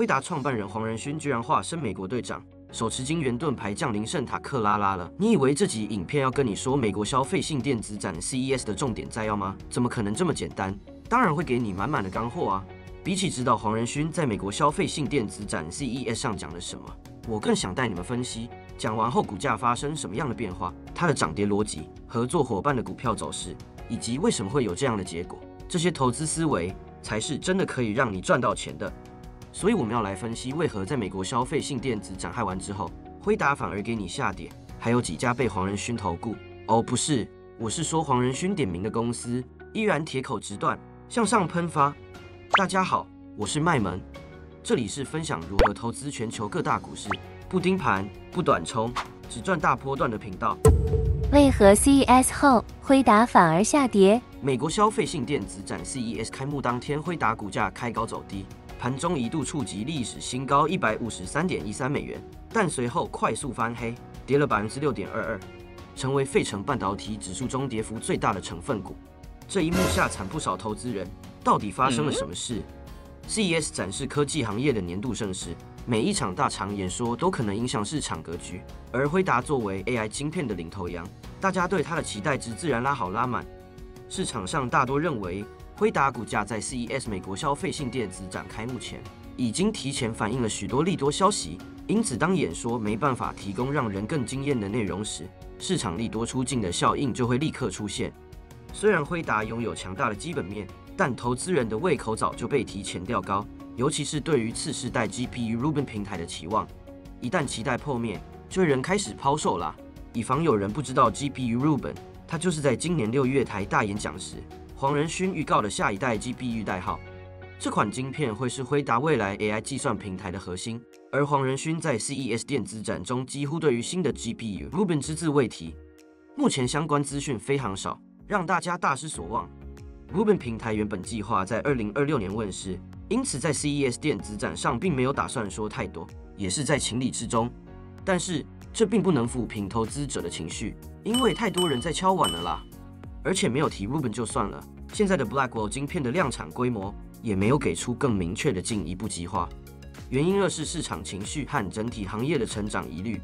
辉达创办人黄仁勋居然化身美国队长，手持金元盾牌降临圣塔克拉拉了。你以为这集影片要跟你说美国消费性电子展 CES 的重点摘要吗？怎么可能这么简单？当然会给你满满的干货啊！比起知道黄仁勋在美国消费性电子展 CES 上讲了什么，我更想带你们分析讲完后股价发生什么样的变化，它的涨跌逻辑、合作伙伴的股票走势，以及为什么会有这样的结果。这些投资思维才是真的可以让你赚到钱的。所以我们要来分析为何在美国消费性电子展开完之后，辉达反而给你下跌，还有几家被黄仁勋投顾。哦，不是，我是说黄仁勋点名的公司依然铁口直断，向上喷发。大家好，我是麦门，这里是分享如何投资全球各大股市，不盯盘，不短冲，只赚大波段的频道。为何 CES 后辉达反而下跌？美国消费性电子展 CES 开幕当天，辉达股价开高走低。盘中一度触及历史新高一百五十三点一三美元，但随后快速翻黑，跌了百分之六点二二，成为费城半导体指数中跌幅最大的成分股。这一幕吓惨不少投资人，到底发生了什么事？CES 展示科技行业的年度盛事，每一场大场演说都可能影响市场格局，而辉达作为 AI 晶片的领头羊，大家对它的期待值自然拉好拉满。市场上大多认为。辉达股价在 CES 美国消费性电子展开目前，已经提前反映了许多利多消息，因此当演说没办法提供让人更惊艳的内容时，市场利多出尽的效应就会立刻出现。虽然辉达拥有强大的基本面，但投资人的胃口早就被提前吊高，尤其是对于次世代 GPU Rubin 平台的期望，一旦期待破灭，就有人开始抛售啦。以防有人不知道 GPU Rubin，它就是在今年六月台大演讲时。黄仁勋预告的下一代 GPU 代号，这款晶片会是辉达未来 AI 计算平台的核心。而黄仁勋在 CES 电子展中几乎对于新的 GPU Rubin 只字未提，目前相关资讯非常少，让大家大失所望。Rubin 平台原本计划在2026年问世，因此在 CES 电子展上并没有打算说太多，也是在情理之中。但是这并不能抚平投资者的情绪，因为太多人在敲碗了啦。而且没有提 Rubin 就算了，现在的 Blackwell 晶片的量产规模也没有给出更明确的进一步计划。原因二是市场情绪和整体行业的成长疑虑。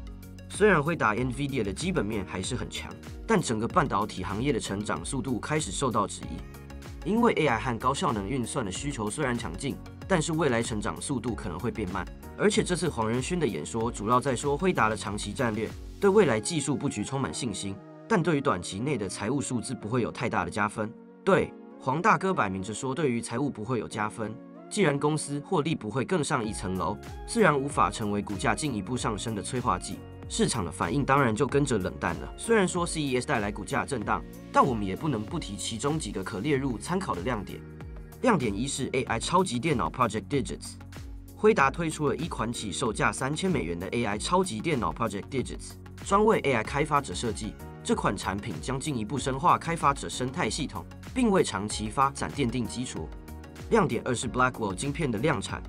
虽然辉达 NVIDIA 的基本面还是很强，但整个半导体行业的成长速度开始受到质疑。因为 AI 和高效能运算的需求虽然强劲，但是未来成长速度可能会变慢。而且这次黄仁勋的演说主要在说辉达的长期战略，对未来技术布局充满信心。但对于短期内的财务数字不会有太大的加分。对黄大哥摆明着说，对于财务不会有加分。既然公司获利不会更上一层楼，自然无法成为股价进一步上升的催化剂，市场的反应当然就跟着冷淡了。虽然说 CES 带来股价震荡，但我们也不能不提其中几个可列入参考的亮点。亮点一是 AI 超级电脑 Project Digits，辉达推出了一款起售价三千美元的 AI 超级电脑 Project Digits，专为 AI 开发者设计。这款产品将进一步深化开发者生态系统，并为长期发展奠定基础。亮点二是 Blackwell 晶片的量产。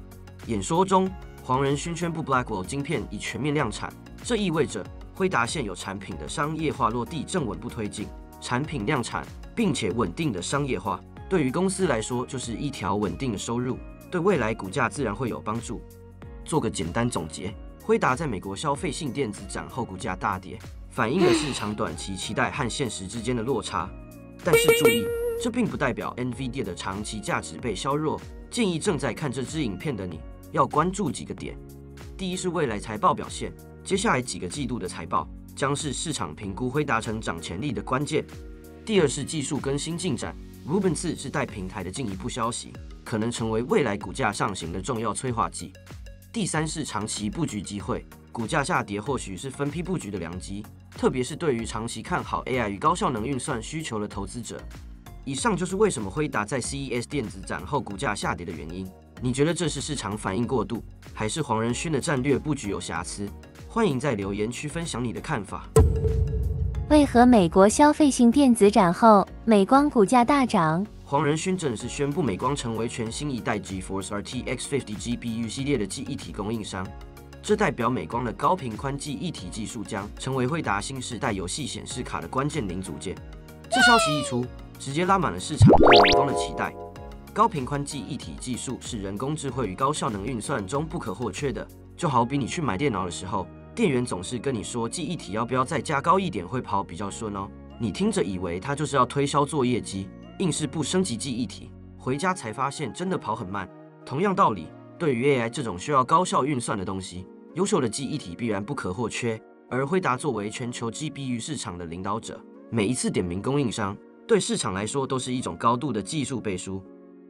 演说中，黄仁勋宣布 Blackwell 晶片已全面量产，这意味着辉达现有产品的商业化落地正稳步推进。产品量产并且稳定的商业化，对于公司来说就是一条稳定的收入，对未来股价自然会有帮助。做个简单总结，辉达在美国消费性电子展后股价大跌。反映了市场短期期待和现实之间的落差，但是注意，这并不代表 NVIDIA 的长期价值被削弱。建议正在看这支影片的你要关注几个点：第一是未来财报表现，接下来几个季度的财报将是市场评估会达成长潜力的关键；第二是技术更新进展 Ruben 四是带平台的进一步消息，可能成为未来股价上行的重要催化剂；第三是长期布局机会。股价下跌或许是分批布局的良机，特别是对于长期看好 AI 与高效能运算需求的投资者。以上就是为什么辉达在 CES 电子展后股价下跌的原因。你觉得这是市场反应过度，还是黄仁勋的战略布局有瑕疵？欢迎在留言区分享你的看法。为何美国消费性电子展后，美光股价大涨？黄仁勋正式宣布，美光成为全新一代 GeForce RTX 50 GPU 系列的记忆体供应商。这代表美光的高频宽记忆体技术将成为惠达新时代游戏显示卡的关键零组件。这消息一出，直接拉满了市场对美光的期待。高频宽记忆体技术是人工智慧与高效能运算中不可或缺的。就好比你去买电脑的时候，店员总是跟你说记忆体要不要再加高一点，会跑比较顺哦。你听着以为他就是要推销作业机，硬是不升级记忆体，回家才发现真的跑很慢。同样道理，对于 AI 这种需要高效运算的东西，优秀的记忆体必然不可或缺。而辉达作为全球 GPU 市场的领导者，每一次点名供应商，对市场来说都是一种高度的技术背书。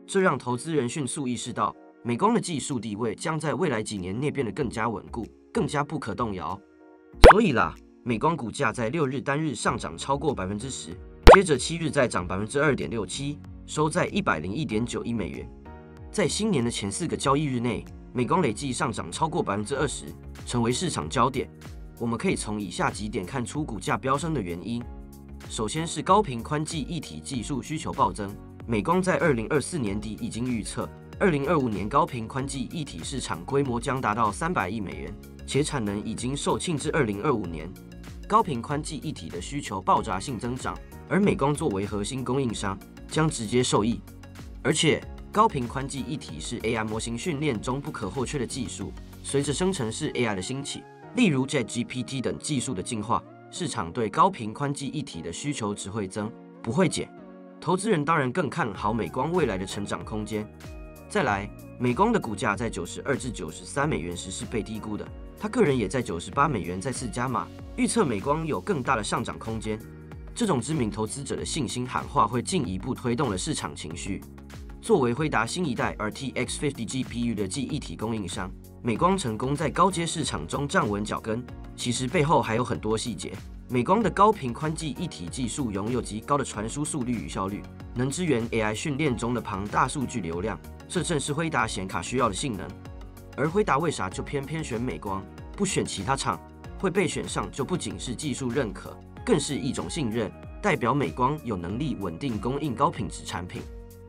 这让投资人迅速意识到，美光的技术地位将在未来几年内变得更加稳固、更加不可动摇。所以啦，美光股价在六日单日上涨超过百分之十，接着七日再涨百分之二点六七，收在一百零一点九亿美元。在新年的前四个交易日内，美光累计上涨超过百分之二十，成为市场焦点。我们可以从以下几点看出股价飙升的原因。首先是高频宽记一体技术需求暴增。美光在二零二四年底已经预测，二零二五年高频宽记一体市场规模将达到三百亿美元，且产能已经售罄至二零二五年。高频宽记一体的需求爆炸性增长，而美光作为核心供应商将直接受益。而且，高频宽记忆体是 AI 模型训练中不可或缺的技术。随着生成式 AI 的兴起，例如 ChatGPT 等技术的进化，市场对高频宽记忆体的需求只会增，不会减。投资人当然更看好美光未来的成长空间。再来，美光的股价在九十二至九十三美元时是被低估的，他个人也在九十八美元再次加码，预测美光有更大的上涨空间。这种知名投资者的信心喊话会进一步推动了市场情绪。作为辉达新一代 RTX 50 GPU 的记忆体供应商，美光成功在高阶市场中站稳脚跟，其实背后还有很多细节。美光的高频宽记忆体技术拥有极高的传输速率与效率，能支援 AI 训练中的庞大数据流量，这正是辉达显卡需要的性能。而辉达为啥就偏偏选美光，不选其他厂？会被选上就不仅是技术认可，更是一种信任，代表美光有能力稳定供应高品质产品。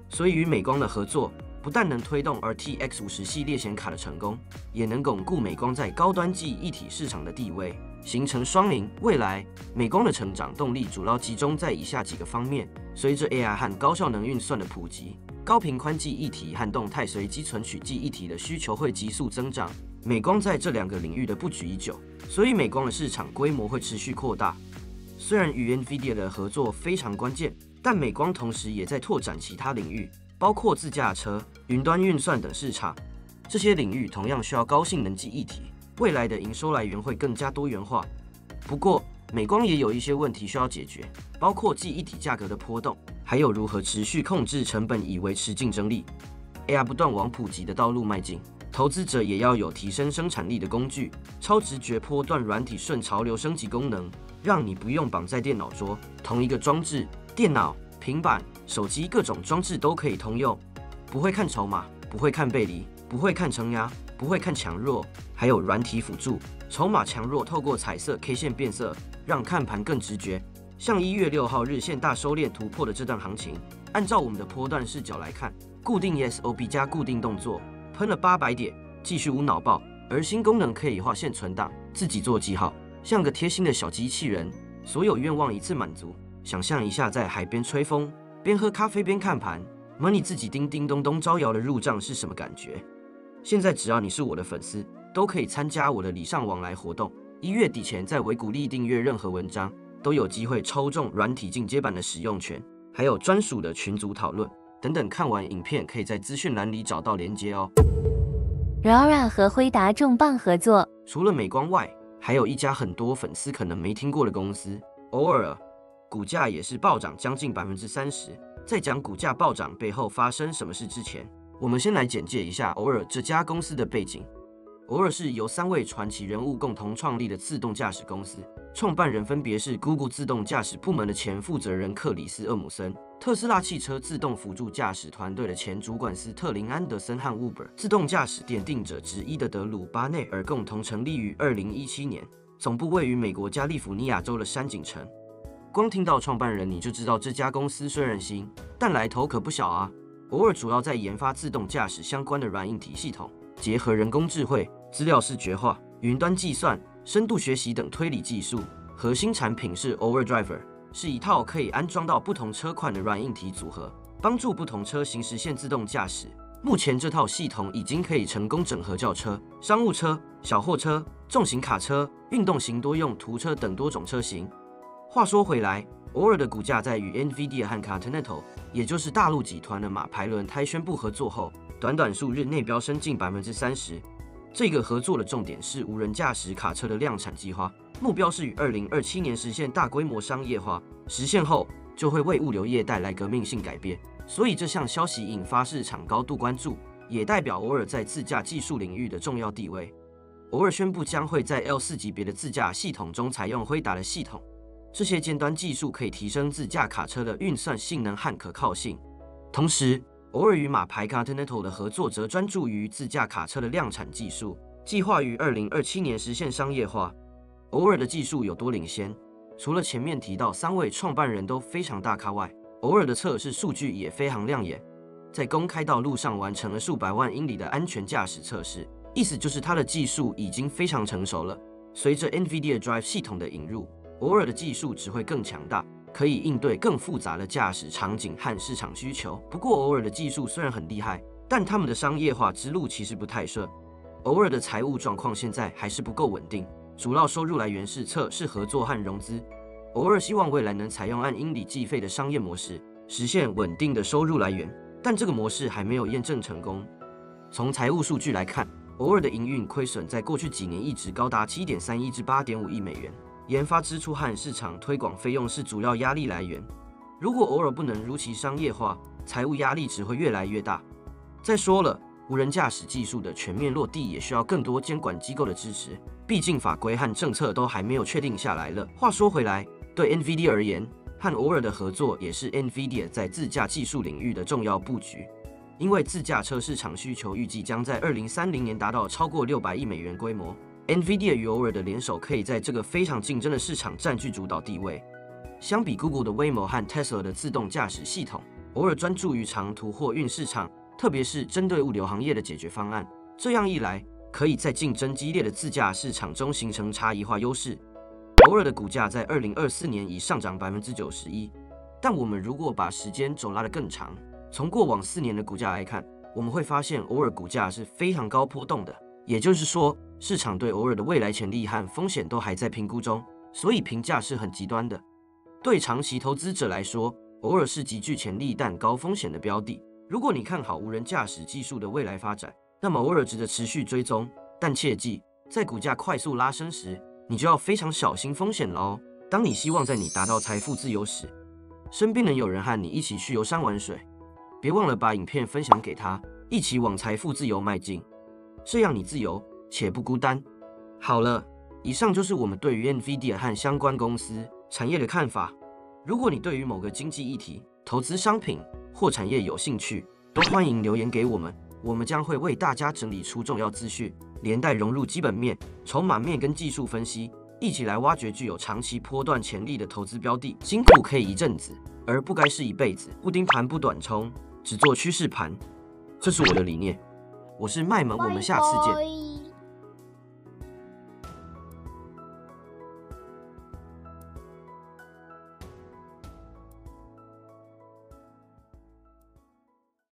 所以与美光的合作，不但能推动 RTX 五十系列显卡的成功，也能巩固美光在高端记忆体市场的地位。形成双赢。未来，美光的成长动力主要集中在以下几个方面：随着 AI 和高效能运算的普及，高频宽记忆体和动态随机存取记忆体的需求会急速增长。美光在这两个领域的布局已久，所以美光的市场规模会持续扩大。虽然与 NVIDIA 的合作非常关键，但美光同时也在拓展其他领域，包括自驾车、云端运算等市场。这些领域同样需要高性能记忆体。未来的营收来源会更加多元化，不过美光也有一些问题需要解决，包括记忆体价格的波动，还有如何持续控制成本以维持竞争力。AI 不断往普及的道路迈进，投资者也要有提升生产力的工具。超直觉波段软体顺潮流升级功能，让你不用绑在电脑桌，同一个装置，电脑、平板、手机各种装置都可以通用。不会看筹码，不会看背离，不会看承压。不会看强弱，还有软体辅助，筹码强弱透过彩色 K 线变色，让看盘更直觉。像一月六号日线大收敛突破的这段行情，按照我们的波段视角来看，固定 SOP 加固定动作喷了八百点，继续无脑爆。而新功能可以划线存档，自己做记号，像个贴心的小机器人，所有愿望一次满足。想象一下在海边吹风，边喝咖啡边看盘，money 自己叮叮咚咚招摇的入账是什么感觉？现在只要你是我的粉丝，都可以参加我的礼尚往来活动。一月底前在维谷利订阅任何文章，都有机会抽中软体进阶版的使用权，还有专属的群组讨论等等。看完影片可以在资讯栏里找到连接哦。RORA 和辉达重磅合作，除了美光外，还有一家很多粉丝可能没听过的公司——偶尔，股价也是暴涨将近百分之三十。在讲股价暴涨背后发生什么事之前，我们先来简介一下偶尔这家公司的背景。偶尔是由三位传奇人物共同创立的自动驾驶公司，创办人分别是 Google 自动驾驶部门的前负责人克里斯·厄姆森、特斯拉汽车自动辅助驾驶团队的前主管斯特林·安德森和 Uber 自动驾驶奠定者之一的德鲁·巴内尔共同成立于2017年，总部位于美国加利福尼亚州的山景城。光听到创办人你就知道这家公司虽然新，但来头可不小啊。偶尔主要在研发自动驾驶相关的软硬体系统，结合人工智慧、资料视觉化、云端计算、深度学习等推理技术。核心产品是 Over Driver，是一套可以安装到不同车款的软硬体组合，帮助不同车型实现自动驾驶。目前这套系统已经可以成功整合轿车、商务车、小货车、重型卡车、运动型多用途车等多种车型。话说回来，偶尔的股价在与 NVIDIA 和 Continental，也就是大陆集团的马牌轮胎宣布合作后，短短数日内飙升近百分之三十。这个合作的重点是无人驾驶卡车的量产计划，目标是于二零二七年实现大规模商业化。实现后，就会为物流业带来革命性改变。所以这项消息引发市场高度关注，也代表偶尔在自驾技术领域的重要地位。偶尔宣布将会在 L 四级别的自驾系统中采用辉达的系统，这些尖端技术可以提升自驾卡车的运算性能和可靠性。同时，偶尔与马牌 Continental 的合作则专注于自驾卡车的量产技术，计划于二零二七年实现商业化。偶尔的技术有多领先？除了前面提到三位创办人都非常大咖外，偶尔的测试数据也非常亮眼，在公开道路上完成了数百万英里的安全驾驶测试，意思就是它的技术已经非常成熟了。随着 NVIDIA Drive 系统的引入，偶尔的技术只会更强大，可以应对更复杂的驾驶场景和市场需求。不过，偶尔的技术虽然很厉害，但他们的商业化之路其实不太顺。偶尔的财务状况现在还是不够稳定，主要收入来源是测试合作和融资。偶尔希望未来能采用按英里计费的商业模式，实现稳定的收入来源，但这个模式还没有验证成功。从财务数据来看，偶尔的营运亏损在过去几年一直高达七点三亿至八点五亿美元，研发支出和市场推广费用是主要压力来源。如果偶尔不能如期商业化，财务压力只会越来越大。再说了，无人驾驶技术的全面落地也需要更多监管机构的支持，毕竟法规和政策都还没有确定下来了。话说回来。对 NVIDIA 而言，和偶尔的合作也是 NVIDIA 在自驾技术领域的重要布局。因为自驾车市场需求预计将在二零三零年达到超过六百亿美元规模，NVIDIA 与偶尔的联手可以在这个非常竞争的市场占据主导地位。相比 Google 的 Waymo 和 Tesla 的自动驾驶系统，偶尔专注于长途货运市场，特别是针对物流行业的解决方案。这样一来，可以在竞争激烈的自驾市场中形成差异化优势。偶尔的股价在二零二四年已上涨百分之九十一，但我们如果把时间轴拉得更长，从过往四年的股价来看，我们会发现偶尔股价是非常高波动的。也就是说，市场对偶尔的未来潜力和风险都还在评估中，所以评价是很极端的。对长期投资者来说，偶尔是极具潜力但高风险的标的。如果你看好无人驾驶技术的未来发展，那么偶尔值得持续追踪。但切记，在股价快速拉升时，你就要非常小心风险了哦。当你希望在你达到财富自由时，身边能有人和你一起去游山玩水，别忘了把影片分享给他，一起往财富自由迈进，这样你自由且不孤单。好了，以上就是我们对于 NVIDIA 和相关公司产业的看法。如果你对于某个经济议题、投资商品或产业有兴趣，都欢迎留言给我们，我们将会为大家整理出重要资讯。连带融入基本面、筹码面跟技术分析，一起来挖掘具有长期波段潜力的投资标的。辛苦可以一阵子，而不该是一辈子。布丁盘不短冲，只做趋势盘，这是我的理念。我是麦门，我们下次见。